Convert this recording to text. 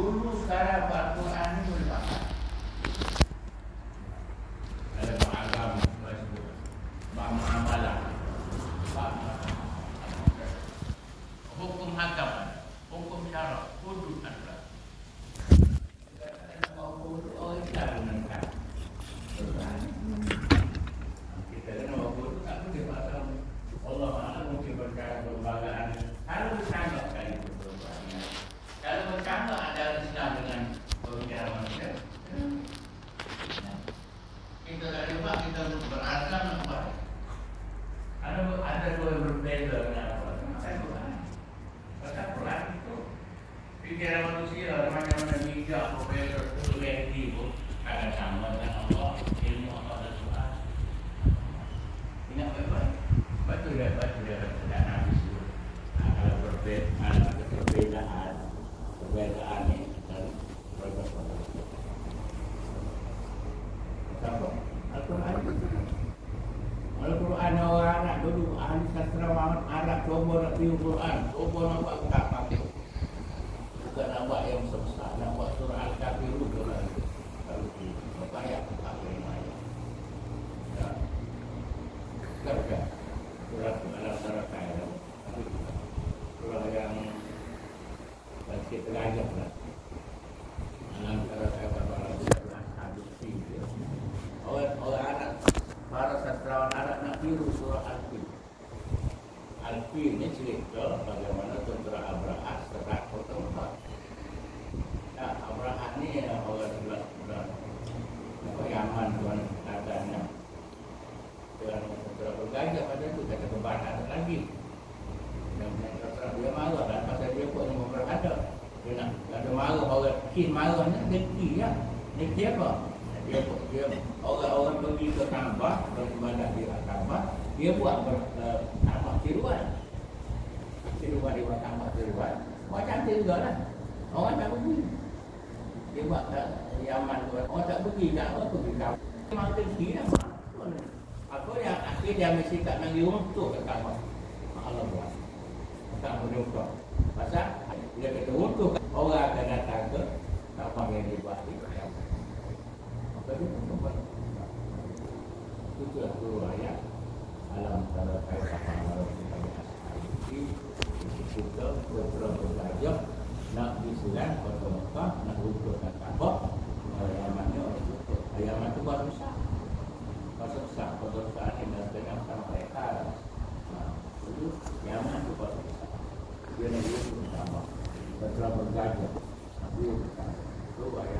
Dulu sekarang buat Quran ni boleh pakai. Ada buat agama, buat sebut. Buat muamalah. Buat Hukum hakam ada. Hukum syarak. Hudud ada. Oh, kita gunakan. Kita kena bawa hudud, tak boleh pasal Allah Maha mungkin berkata perlembagaan. Kalau bercanggah kali itu perlembagaan. Kalau bercanggah ada Islam dengan pemikiran manusia. Kita tak lupa kita beragam nak buat. Ada ada dua yang berbeza dengan apa? Macam Quran. Macam Quran itu pikiran manusia mana-mana bijak, profesor, PhD pun ada sama dengan Allah, ilmu Allah dan Tuhan. Ingat baik-baik. Betul dah, betul dah, betul dah. Ah, ada perbezaan, perbezaan ni dan? Al-Quran Al-Quran orang Arab dulu ahli sastrawan Arab cuba nak tiup Quran, cuba nak buat tak pakai. Bukan nak buat yang sebesar, nak buat surah Al-Kafirun tu lah. Kalau tu, supaya aku pakai ayat. Ya. Bukan, bukan. Surah tu alam tarakai lah. Tapi surah yang Alam tarakai pada surah hadis tiga. Orang orang Arab, para sastrawan Arab nak tiru surah Al-Fil. Al-Fil ni cerita bagaimana tentera Abraha serang kota Mekah. Nah, Abraha ni orang sebelah sebelah apa Yaman tuan katanya. Tuan tentera bergajah pada tu kata kebahan ada lagi. Dan tentera dia marah dan pasal dia pun yang berada. Dia nak ada Dia dia orang-orang ke Kaabah beribadah di Kaabah, dia buat ber, uh, Kaabah tiruan. Tiruan di buat Kaabah tiruan. Buat cantik juga lah. Orang tak pergi. Dia buat Yaman tu. Orang tak pergi, tak apa pergi Kaabah. Memang tinggi lah. Apa yang akhir dia mesti tak nak Kaabah. Allah buat. Tak menyuka. 30 ayat alam tara kaifa fa'ala kita bi kita itu ke nak disulat kota-kota nak ukur nak ayamannya ayaman itu baru sah. Pasal sah. Pada saat yang datang sampai mereka nah, itu ayaman itu baru dia nak ukur apa beberapa ayat tapi itu kan,